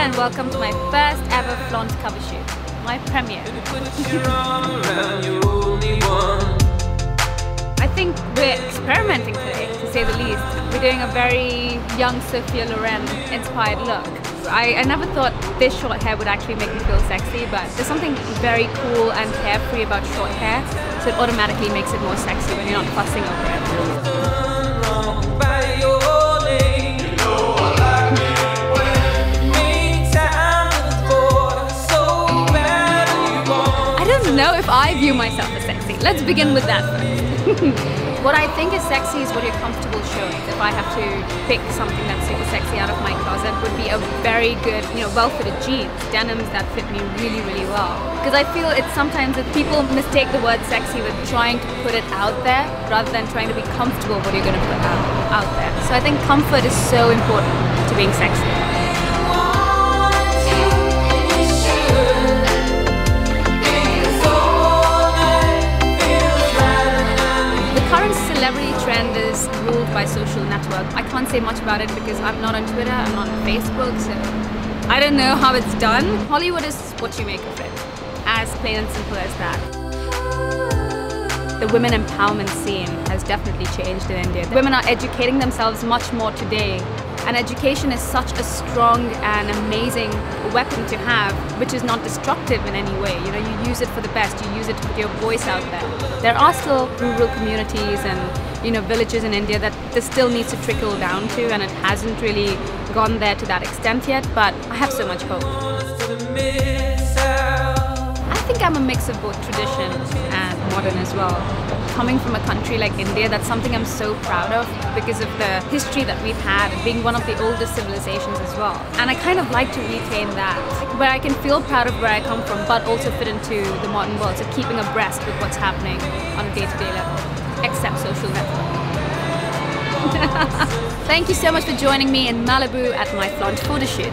and welcome to my first ever Flaunt cover shoot, my premiere. I think we're experimenting today, to say the least. We're doing a very young Sophia Loren inspired look. I, I never thought this short hair would actually make me feel sexy, but there's something very cool and carefree about short hair, so it automatically makes it more sexy when you're not fussing over it. I view myself as sexy. Let's begin with that first. what I think is sexy is what you're comfortable showing. If I have to pick something that's super sexy out of my closet, would be a very good, you know, well-fitted jeans, denims that fit me really, really well. Because I feel it's sometimes that people mistake the word sexy with trying to put it out there rather than trying to be comfortable what you're going to put out, out there. So I think comfort is so important to being sexy. Ruled by social network. I can't say much about it because I'm not on Twitter, I'm not on Facebook, so I don't know how it's done. Hollywood is what you make of it, as plain and simple as that. The women empowerment scene has definitely changed in India. Women are educating themselves much more today and education is such a strong and amazing weapon to have, which is not destructive in any way. You know, you use it for the best. You use it to put your voice out there. There are still rural communities and you know villages in India that this still needs to trickle down to, and it hasn't really gone there to that extent yet. But I have so much hope. I think I'm a mix of both tradition and modern as well. Coming from a country like India, that's something I'm so proud of because of the history that we've had, and being one of the oldest civilizations as well. And I kind of like to retain that, where I can feel proud of where I come from, but also fit into the modern world, so keeping abreast with what's happening on a day-to-day level, except social network. Thank you so much for joining me in Malibu at my Flaunt photo shoot.